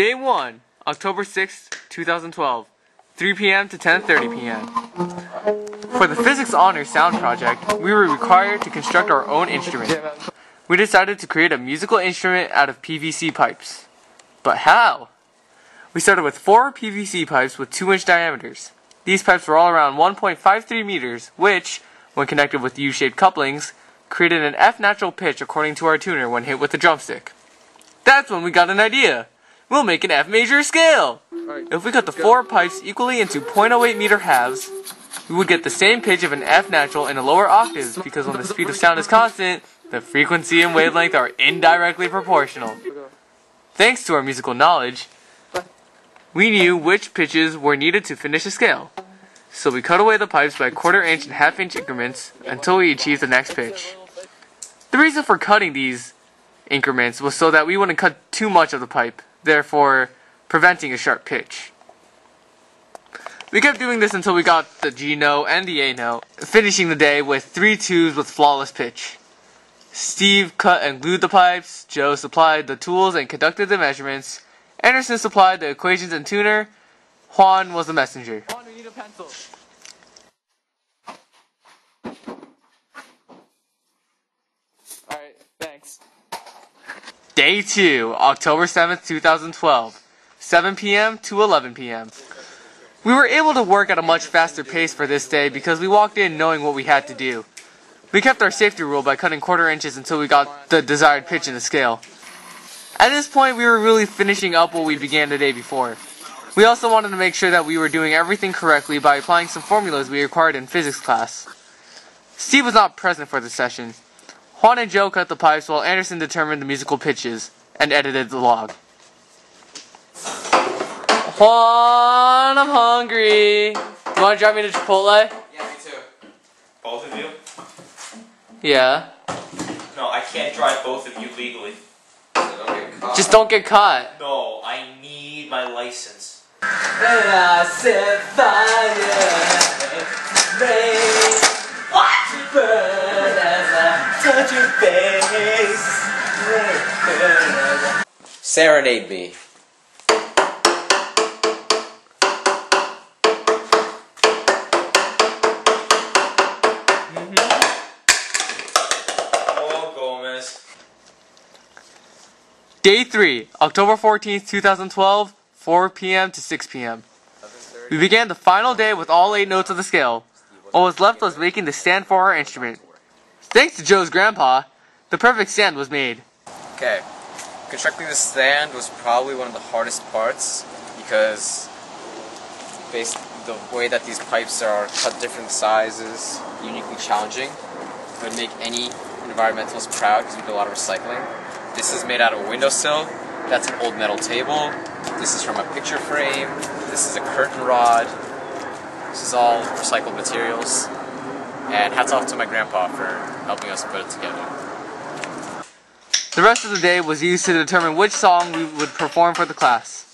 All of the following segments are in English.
Day 1, October 6, 2012, 3 p.m. to 10.30 p.m. For the Physics Honors Sound Project, we were required to construct our own instrument. We decided to create a musical instrument out of PVC pipes. But how? We started with four PVC pipes with 2 inch diameters. These pipes were all around 1.53 meters, which, when connected with U-shaped couplings, created an F natural pitch according to our tuner when hit with a drumstick. That's when we got an idea. We'll make an F major scale. If we cut the four pipes equally into 0.08 meter halves, we would get the same pitch of an F natural in a lower octave because when the speed of sound is constant, the frequency and wavelength are indirectly proportional. Thanks to our musical knowledge, we knew which pitches were needed to finish a scale. So we cut away the pipes by quarter inch and half inch increments until we achieved the next pitch. The reason for cutting these increments was so that we wouldn't cut too much of the pipe, therefore preventing a sharp pitch. We kept doing this until we got the G note and the A note, finishing the day with three twos with flawless pitch. Steve cut and glued the pipes, Joe supplied the tools and conducted the measurements, Anderson supplied the equations and tuner, Juan was the messenger. Juan, we need a pencil. Alright, thanks. Day 2, October 7th, 2012, 7 p.m. to 11 p.m. We were able to work at a much faster pace for this day because we walked in knowing what we had to do. We kept our safety rule by cutting quarter inches until we got the desired pitch in the scale. At this point, we were really finishing up what we began the day before. We also wanted to make sure that we were doing everything correctly by applying some formulas we acquired in physics class. Steve was not present for the session. Juan and Joe cut the pipes while Anderson determined the musical pitches and edited the log. Juan, I'm hungry. You want to drive me to Chipotle? Yeah, me too. Both of you? Yeah. No, I can't drive both of you legally. Just don't get caught. No, I need my license. And I set fire, rain, watch it burn as I touch your face. Burn as Serenade me. Mm-hmm. Oh, Gomez. Day 3, October 14th, 2012, 4 p.m. to 6 p.m. We began the final day with all eight notes of the scale. What was left was making the stand for our instrument. Thanks to Joe's grandpa, the perfect stand was made. Okay. Constructing the stand was probably one of the hardest parts because based the way that these pipes are cut different sizes, uniquely challenging. Would make any environmentalist proud because we do a lot of recycling. This is made out of a windowsill. That's an old metal table. This is from a picture frame. This is a curtain rod. This is all recycled materials. And hats off to my grandpa for helping us put it together. The rest of the day was used to determine which song we would perform for the class.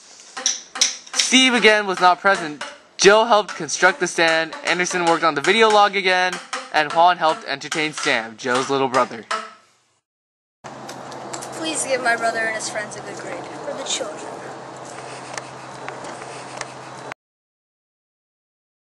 Steve again was not present. Joe helped construct the stand, Anderson worked on the video log again, and Juan helped entertain Sam, Joe's little brother. Please give my brother and his friends a good grade for the children.